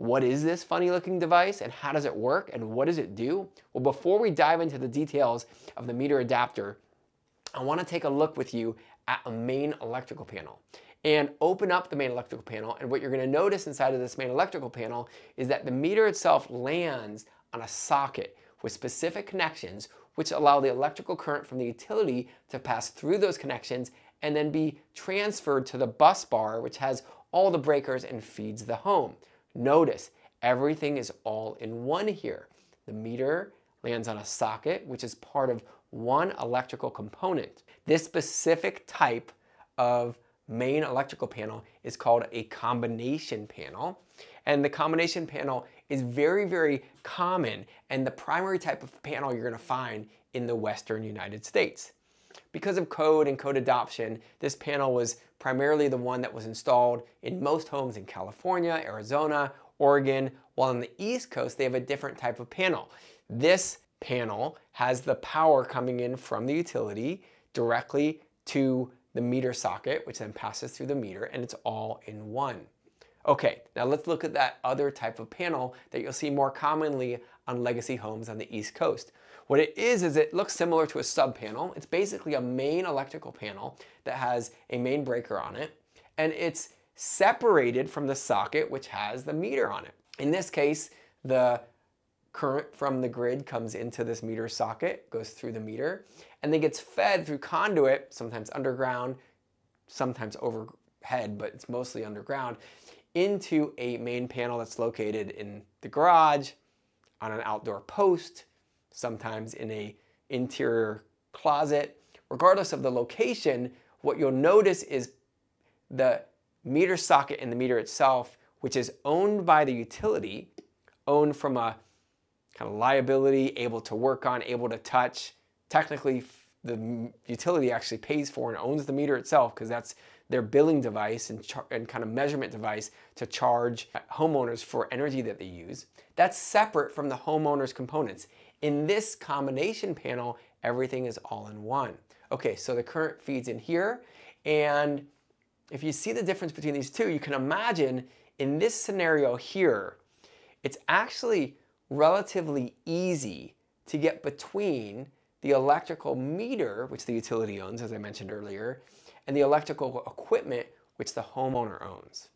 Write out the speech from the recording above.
what is this funny looking device and how does it work and what does it do? Well, before we dive into the details of the meter adapter, I wanna take a look with you at a main electrical panel and open up the main electrical panel. And what you're gonna notice inside of this main electrical panel is that the meter itself lands on a socket with specific connections which allow the electrical current from the utility to pass through those connections and then be transferred to the bus bar which has all the breakers and feeds the home. Notice, everything is all in one here. The meter lands on a socket, which is part of one electrical component. This specific type of main electrical panel is called a combination panel. And the combination panel is very, very common and the primary type of panel you're gonna find in the Western United States. Because of code and code adoption, this panel was primarily the one that was installed in most homes in California, Arizona, Oregon, while on the East Coast, they have a different type of panel. This panel has the power coming in from the utility directly to the meter socket, which then passes through the meter, and it's all in one. Okay, now let's look at that other type of panel that you'll see more commonly on legacy homes on the East Coast. What it is, is it looks similar to a sub panel. It's basically a main electrical panel that has a main breaker on it, and it's separated from the socket which has the meter on it. In this case, the current from the grid comes into this meter socket, goes through the meter, and then gets fed through conduit, sometimes underground, sometimes overhead, but it's mostly underground, into a main panel that's located in the garage, on an outdoor post, sometimes in a interior closet. Regardless of the location, what you'll notice is the meter socket in the meter itself, which is owned by the utility, owned from a kind of liability, able to work on, able to touch. Technically, the utility actually pays for and owns the meter itself because that's their billing device and, and kind of measurement device to charge homeowners for energy that they use. That's separate from the homeowner's components. In this combination panel, everything is all in one. Okay, so the current feeds in here, and if you see the difference between these two, you can imagine in this scenario here, it's actually relatively easy to get between the electrical meter, which the utility owns, as I mentioned earlier, and the electrical equipment, which the homeowner owns.